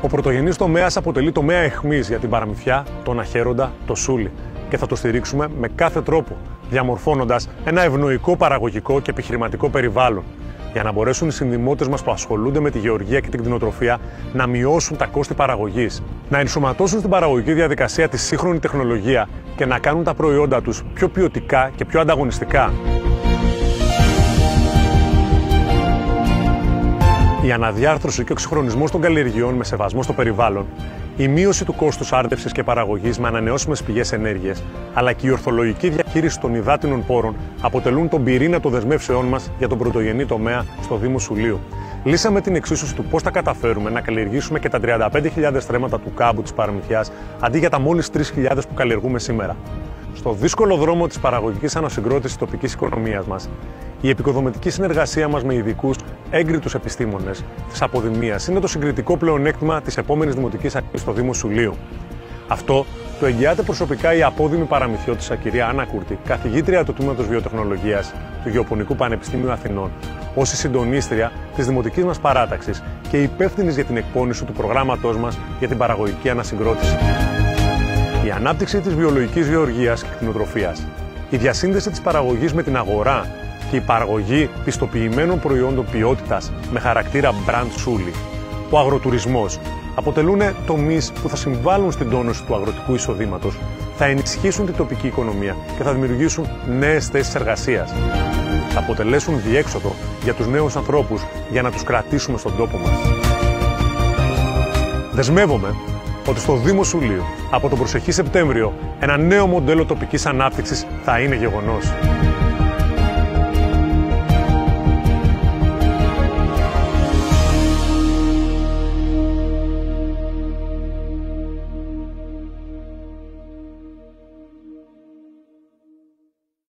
Ο πρωτογενής τομέας αποτελεί τομέα αιχμής για την παραμυθιά, τον αχαίροντα, το σούλι και θα το στηρίξουμε με κάθε τρόπο, διαμορφώνοντας ένα ευνοϊκό παραγωγικό και επιχειρηματικό περιβάλλον για να μπορέσουν οι συνδημότες μας που ασχολούνται με τη γεωργία και την κτηνοτροφία να μειώσουν τα κόστη παραγωγής, να ενσωματώσουν στην παραγωγική διαδικασία τη σύγχρονη τεχνολογία και να κάνουν τα προϊόντα τους πιο ποιοτικά και πιο ανταγωνιστικά. Η αναδιάρθρωση και ο εξυγχρονισμός των καλλιεργειών με σεβασμό στο περιβάλλον, η μείωση του κόστους άρτευσης και παραγωγής με ανανεώσιμες πηγές ενέργειας, αλλά και η ορθολογική διαχείριση των υδάτινων πόρων αποτελούν τον πυρήνα των δεσμεύσεών μας για τον πρωτογενή τομέα στο Δήμο Σουλίου. Λύσαμε την εξίσωση του πώς θα καταφέρουμε να καλλιεργήσουμε και τα 35.000 στρέμματα του κάμπου της παραμυθιάς αντί για τα μόλις 3.000 που καλλιεργούμε σήμερα. Στο δύσκολο δρόμο της παραγωγικής ανασυγκρότησης τοπικής οικονομίας μας, η επικοδομητική συνεργασία μας με ειδικούς έγκριτους επιστήμονες της αποδημίας είναι το συγκριτικό πλεονέκτημα της επόμενης Δημοτικής Αρχής στο Δήμο Σουλίου. Αυτό το εγγυάται προσωπικά η απόδημη παραμυθιώτησα κυρία Άννα Κούρτη, καθηγήτρια του Τμήματος Βιοτεχνολογίας του Γεωπονικού Πανεπιστήμιου Αθηνών, ως συντονίστρια της Δημοτικής μας παράταξης και υπεύθυνης για την εκπόνηση του προγράμματός μας για την παραγωγική ανασυγκρότηση. Η ανάπτυξη της βιολογικής γεωργίας και κτηνοτροφίας, η διασύνδεση της παραγωγής με την αγορά και η παραγωγή πιστοποιημένων προϊόντων ποιότητας με χαρακτήρα brand σούλη, ο αγροτουρισμός αποτελούν τομείς που θα συμβάλλουν στην τόνωση του αγροτικού εισοδήματος, θα ενισχύσουν την τοπική οικονομία και θα δημιουργήσουν νέες θέσεις εργασίας. Θα αποτελέσουν διέξοδο για τους νέους ανθρώπους για να τους κρατήσουμε στον τόπο μας. Δεσμεύομαι ότι στο Δήμο Σουλίου από τον προσεχή Σεπτέμβριο ένα νέο μοντέλο τοπικής ανάπτυξης θα είναι γεγονός.